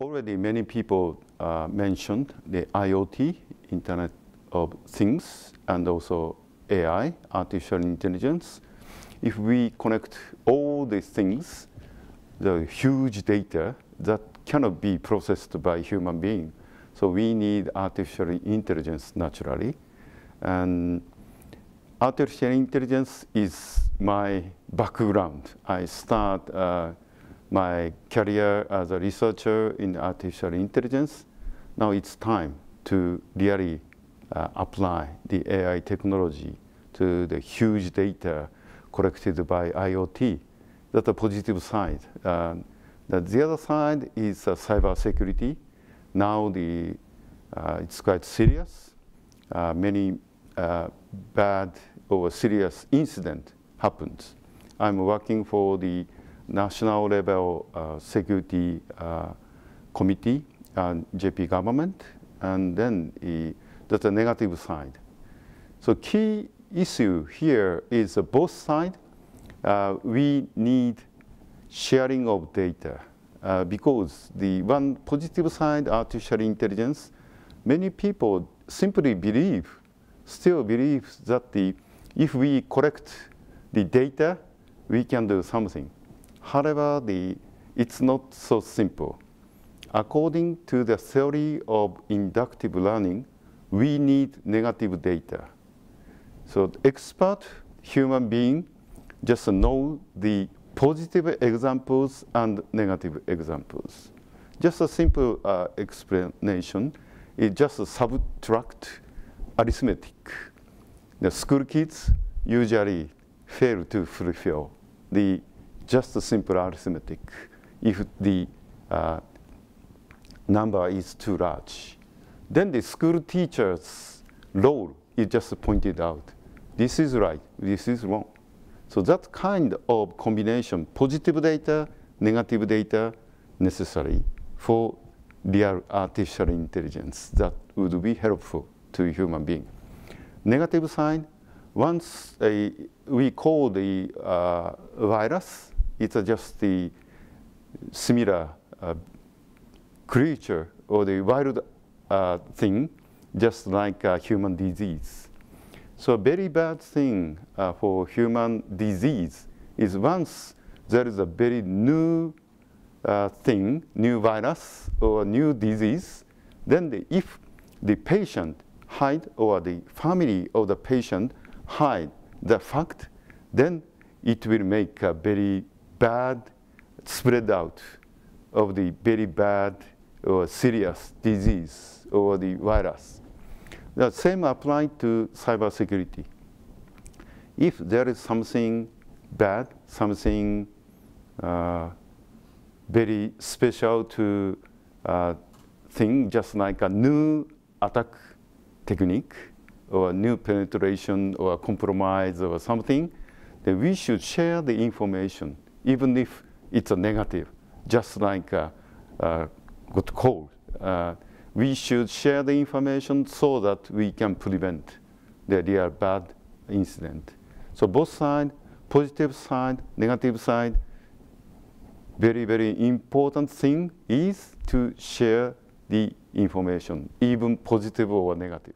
Already many people uh, mentioned the IoT, Internet of Things, and also AI, artificial intelligence. If we connect all these things, the huge data that cannot be processed by human being. So we need artificial intelligence naturally. And artificial intelligence is my background. I start uh, my career as a researcher in artificial intelligence. Now it's time to really uh, apply the AI technology to the huge data collected by IoT. That's the positive side. Uh, the other side is uh, cyber security. Now the, uh, it's quite serious. Uh, many uh, bad or serious incident happens. I'm working for the national level uh, security uh, committee and JP government, and then uh, that's a negative side. So key issue here is both sides. Uh, we need sharing of data uh, because the one positive side, artificial intelligence, many people simply believe, still believe that the, if we collect the data, we can do something. However, the, it's not so simple. According to the theory of inductive learning, we need negative data. So expert human being just know the positive examples and negative examples. Just a simple uh, explanation is just a subtract arithmetic. The school kids usually fail to fulfill the just a simple arithmetic if the uh, number is too large. Then the school teacher's role is just pointed out. This is right, this is wrong. So that kind of combination, positive data, negative data, necessary for real artificial intelligence that would be helpful to human being. Negative sign, once a, we call the uh, virus it's just the similar uh, creature or the wild uh, thing, just like a human disease. So a very bad thing uh, for human disease is once there is a very new uh, thing, new virus or new disease, then the, if the patient hide or the family of the patient hide the fact, then it will make a very bad spread out of the very bad or serious disease or the virus. The same applied to cybersecurity. If there is something bad, something uh, very special to uh, thing, just like a new attack technique or new penetration or compromise or something, then we should share the information even if it's a negative, just like a, a good cold. Uh, we should share the information so that we can prevent the real bad incident. So both sides, positive side, negative side, very, very important thing is to share the information, even positive or negative.